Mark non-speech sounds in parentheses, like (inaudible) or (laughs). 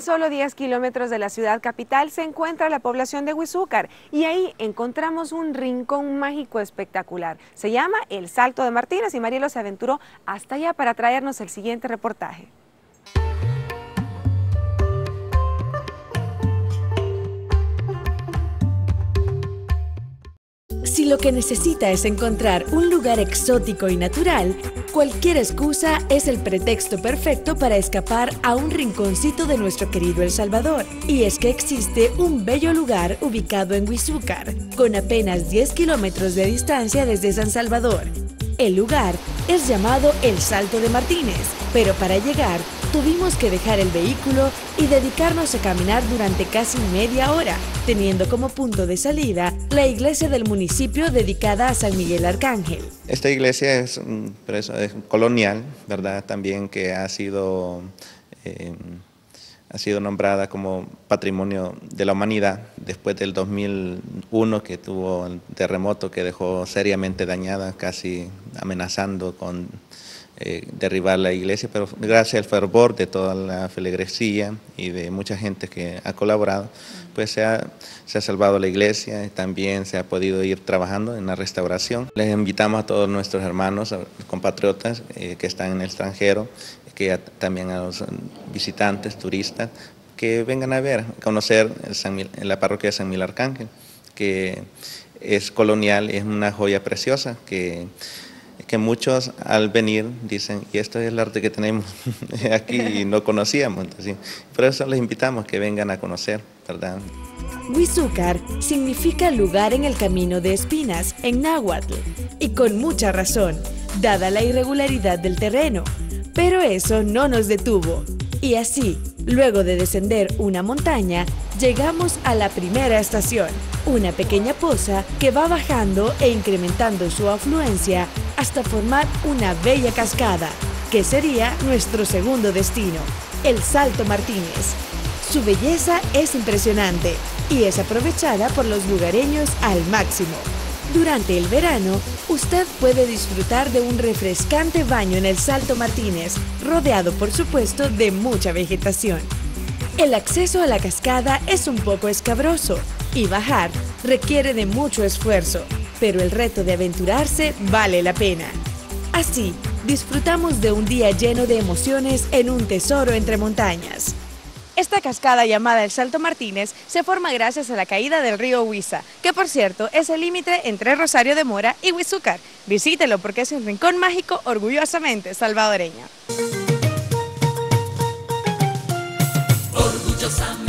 solo 10 kilómetros de la ciudad capital se encuentra la población de Huizúcar y ahí encontramos un rincón mágico espectacular. Se llama El Salto de Martínez y Marielo se aventuró hasta allá para traernos el siguiente reportaje. Si lo que necesita es encontrar un lugar exótico y natural, cualquier excusa es el pretexto perfecto para escapar a un rinconcito de nuestro querido El Salvador. Y es que existe un bello lugar ubicado en Huizúcar, con apenas 10 kilómetros de distancia desde San Salvador. El lugar es llamado El Salto de Martínez, pero para llegar tuvimos que dejar el vehículo y dedicarnos a caminar durante casi media hora, teniendo como punto de salida la iglesia del municipio dedicada a San Miguel Arcángel. Esta iglesia es, colonial, ¿verdad? También que ha sido... Eh, ha sido nombrada como Patrimonio de la Humanidad después del 2001 que tuvo el terremoto que dejó seriamente dañada, casi amenazando con eh, derribar la iglesia, pero gracias al fervor de toda la feligresía y de mucha gente que ha colaborado, pues se ha, se ha salvado la iglesia y también se ha podido ir trabajando en la restauración. Les invitamos a todos nuestros hermanos, compatriotas eh, que están en el extranjero, que también a los visitantes, turistas, que vengan a ver, a conocer la parroquia de San Mil Arcángel, que es colonial, es una joya preciosa que que muchos al venir dicen, y esto es el arte que tenemos (laughs) aquí y no conocíamos. Entonces, por eso les invitamos que vengan a conocer, ¿verdad? Huizúcar significa lugar en el camino de espinas en náhuatl, y con mucha razón, dada la irregularidad del terreno. Pero eso no nos detuvo. Y así, luego de descender una montaña, llegamos a la primera estación, una pequeña poza que va bajando e incrementando su afluencia hasta formar una bella cascada, que sería nuestro segundo destino, el Salto Martínez. Su belleza es impresionante y es aprovechada por los lugareños al máximo. Durante el verano, usted puede disfrutar de un refrescante baño en el Salto Martínez, rodeado por supuesto de mucha vegetación. El acceso a la cascada es un poco escabroso y bajar requiere de mucho esfuerzo, pero el reto de aventurarse vale la pena. Así, disfrutamos de un día lleno de emociones en un tesoro entre montañas. Esta cascada llamada el Salto Martínez se forma gracias a la caída del río Huiza, que por cierto es el límite entre Rosario de Mora y Huizúcar. Visítelo porque es un rincón mágico orgullosamente salvadoreño. Orgullosamente.